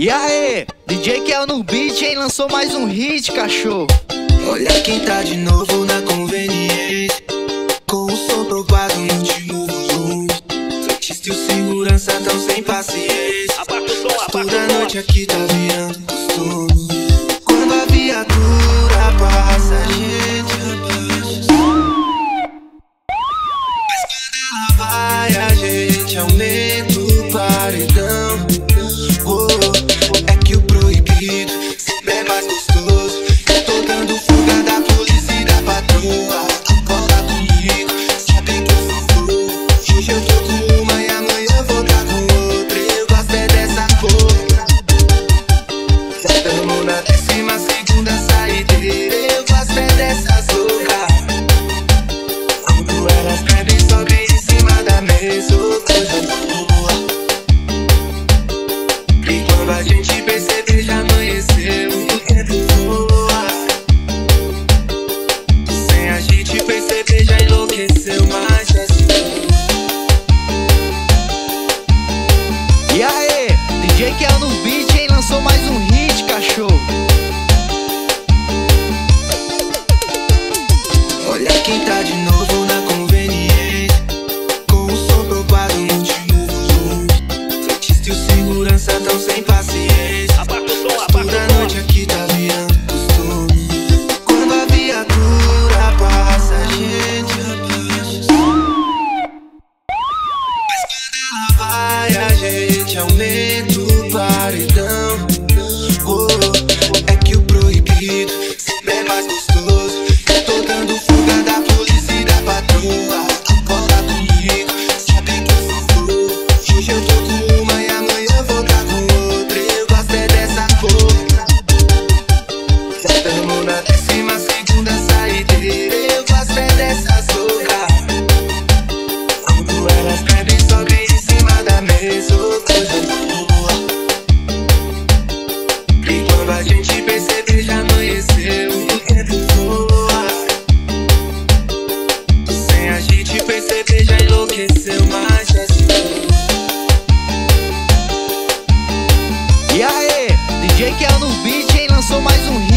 E aí, DJ Kel no beat, hein? Lançou mais um hit, cachorro. Olha quem tá de novo na conveniência. Com o som provado no último volume. Frentista e o segurança tão sem paciência. Mas toda noite aqui tá virando costume. Quando a viatura passa, a gente abaixa. Mas quando ela vai, a gente perceber, já amanheceu. O tempo. Sem a gente perceber, já enlouqueceu. Mas já se. E aí, DJ Kel no beat, hein? Lançou mais um hit, cachorro. Olha quem tá de novo aumenta o paredão. Oh, é que o proibido sempre é mais gostoso. Eu tô dando fuga da polícia e da patroa. Cola comigo, sabe que eu sou Hoje eu tô perceber, já enlouqueceu Mas já se foi E aí, DJ Kel no beat, hein? Lançou mais um hit.